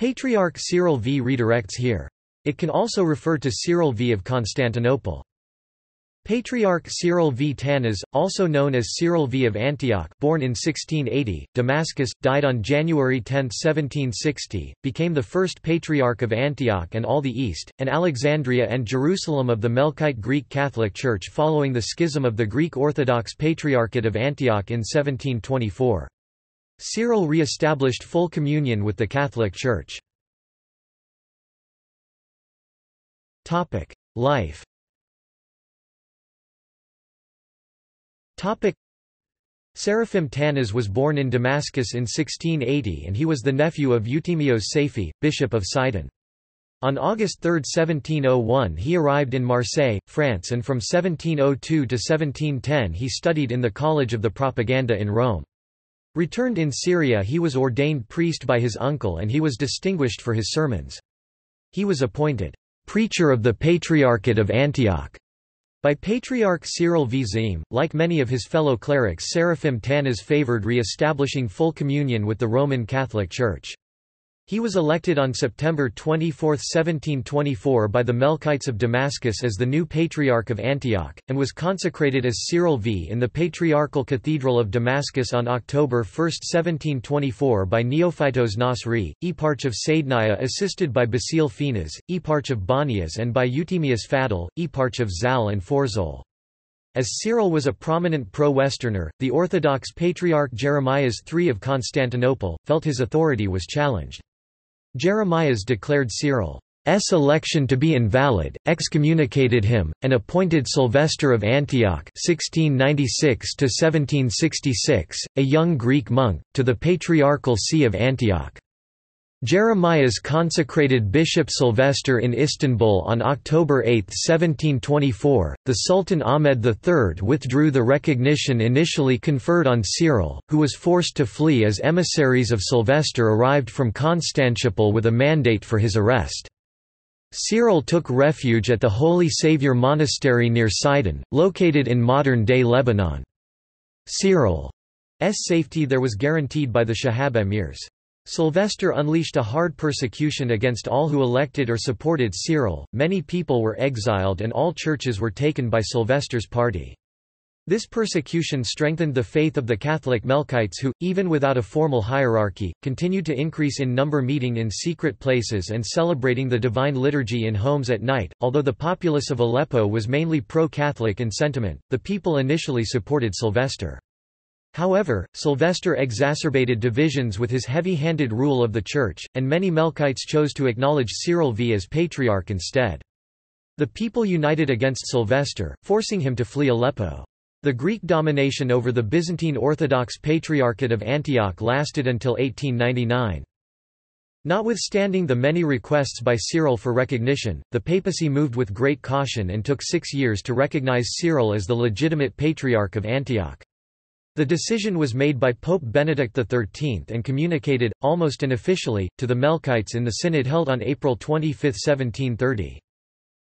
Patriarch Cyril V redirects here. It can also refer to Cyril V of Constantinople. Patriarch Cyril V Tanas, also known as Cyril V of Antioch born in 1680, Damascus, died on January 10, 1760, became the first Patriarch of Antioch and all the East, and Alexandria and Jerusalem of the Melkite Greek Catholic Church following the schism of the Greek Orthodox Patriarchate of Antioch in 1724. Cyril re-established full communion with the Catholic Church. Life Seraphim Tanas was born in Damascus in 1680 and he was the nephew of Euthymios Saifi, bishop of Sidon. On August 3, 1701 he arrived in Marseille, France and from 1702 to 1710 he studied in the College of the Propaganda in Rome. Returned in Syria he was ordained priest by his uncle and he was distinguished for his sermons. He was appointed, "...preacher of the Patriarchate of Antioch." By Patriarch Cyril V. Zaim, like many of his fellow clerics Seraphim Tanas favored re-establishing full communion with the Roman Catholic Church. He was elected on September 24, 1724 by the Melkites of Damascus as the new Patriarch of Antioch, and was consecrated as Cyril V in the Patriarchal Cathedral of Damascus on October 1, 1724 by Neophytos Nasri, Eparch of Saidnaya assisted by Basile Finas, Eparch of Banias and by Euthymius Fadl, Eparch of Zahle and Furzol. As Cyril was a prominent pro-Westerner, the Orthodox Patriarch Jeremias III of Constantinople, felt his authority was challenged. Jeremias declared Cyril's election to be invalid, excommunicated him, and appointed Sylvester of Antioch 1696 a young Greek monk, to the Patriarchal See of Antioch. Jeremias consecrated Bishop Sylvester in Istanbul on October 8, 1724. The Sultan Ahmed III withdrew the recognition initially conferred on Cyril, who was forced to flee as emissaries of Sylvester arrived from Constantinople with a mandate for his arrest. Cyril took refuge at the Holy Saviour Monastery near Sidon, located in modern-day Lebanon. Cyril's safety there was guaranteed by the Shihab emirs. Sylvester unleashed a hard persecution against all who elected or supported Cyril, many people were exiled and all churches were taken by Sylvester's party. This persecution strengthened the faith of the Catholic Melkites who, even without a formal hierarchy, continued to increase in number meeting in secret places and celebrating the Divine Liturgy in homes at night. Although the populace of Aleppo was mainly pro-Catholic in sentiment, the people initially supported Sylvester. However, Sylvester exacerbated divisions with his heavy-handed rule of the Church, and many Melkites chose to acknowledge Cyril V as Patriarch instead. The people united against Sylvester, forcing him to flee Aleppo. The Greek domination over the Byzantine Orthodox Patriarchate of Antioch lasted until 1899. Notwithstanding the many requests by Cyril for recognition, the papacy moved with great caution and took six years to recognize Cyril as the legitimate Patriarch of Antioch. The decision was made by Pope Benedict XIII and communicated, almost unofficially, to the Melkites in the synod held on April 25, 1730.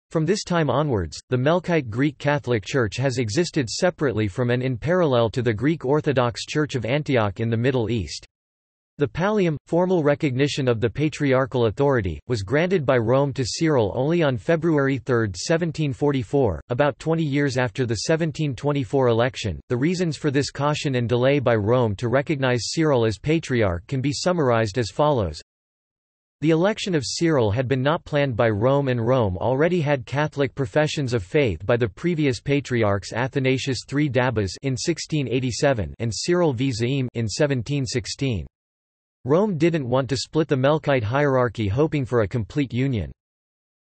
From this time onwards, the Melkite Greek Catholic Church has existed separately from and in parallel to the Greek Orthodox Church of Antioch in the Middle East. The pallium, formal recognition of the patriarchal authority, was granted by Rome to Cyril only on February 3, 1744, about 20 years after the 1724 election. The reasons for this caution and delay by Rome to recognize Cyril as patriarch can be summarized as follows. The election of Cyril had been not planned by Rome and Rome already had Catholic professions of faith by the previous patriarchs Athanasius III Dabbas in 1687 and Cyril V. Zaim in 1716. Rome didn't want to split the Melkite hierarchy hoping for a complete union.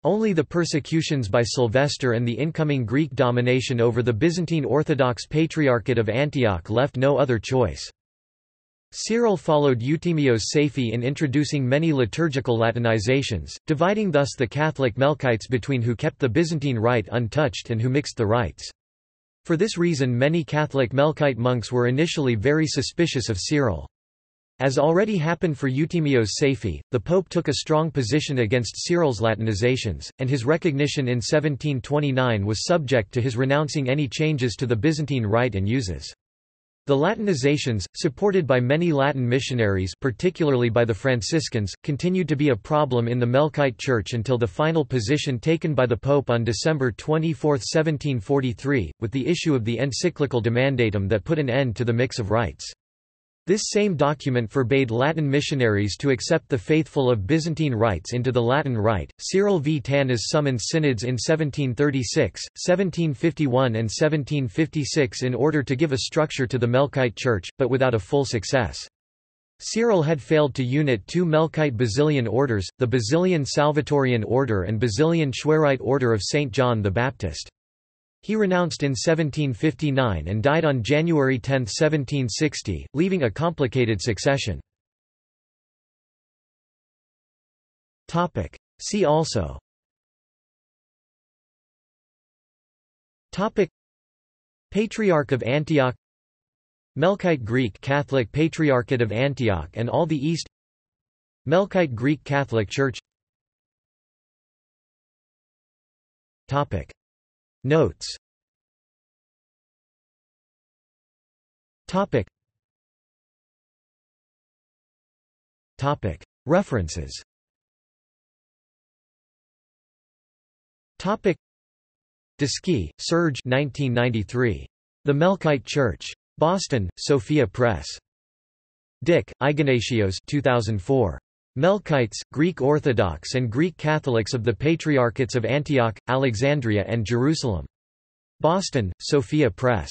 Only the persecutions by Sylvester and the incoming Greek domination over the Byzantine Orthodox Patriarchate of Antioch left no other choice. Cyril followed Euthymios Saifi in introducing many liturgical Latinizations, dividing thus the Catholic Melkites between who kept the Byzantine rite untouched and who mixed the rites. For this reason many Catholic Melkite monks were initially very suspicious of Cyril. As already happened for Euthymios Saifi, the Pope took a strong position against Cyril's Latinizations, and his recognition in 1729 was subject to his renouncing any changes to the Byzantine rite and uses. The Latinizations, supported by many Latin missionaries particularly by the Franciscans, continued to be a problem in the Melkite Church until the final position taken by the Pope on December 24, 1743, with the issue of the encyclical Demandatum that put an end to the mix of rites. This same document forbade Latin missionaries to accept the faithful of Byzantine rites into the Latin rite. Cyril V. Tanas summoned synods in 1736, 1751, and 1756 in order to give a structure to the Melkite Church, but without a full success. Cyril had failed to unite two Melkite Basilian orders, the Basilian Salvatorian Order and Basilian Chouerite Order of St. John the Baptist. He renounced in 1759 and died on January 10, 1760, leaving a complicated succession. See also. Topic. Patriarch of Antioch. Melkite Greek Catholic Patriarchate of Antioch and all the East. Melkite Greek Catholic Church. Topic Notes Topic Topic References Topic Descy, Serge 1993. The Melkite Church. Boston, Sophia Press. Dick, Ignatios 2004. Melkites, Greek Orthodox and Greek Catholics of the Patriarchates of Antioch, Alexandria and Jerusalem. Boston, Sophia Press.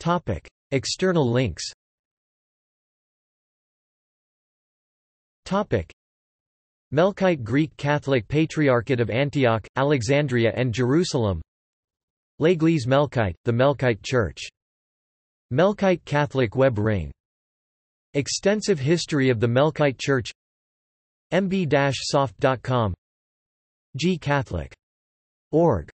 Topic. External links Topic. Melkite Greek Catholic Patriarchate of Antioch, Alexandria and Jerusalem L'Église Melkite, the Melkite Church. Melkite Catholic Web Ring Extensive history of the Melkite Church. Mb-soft.com G Catholic. Org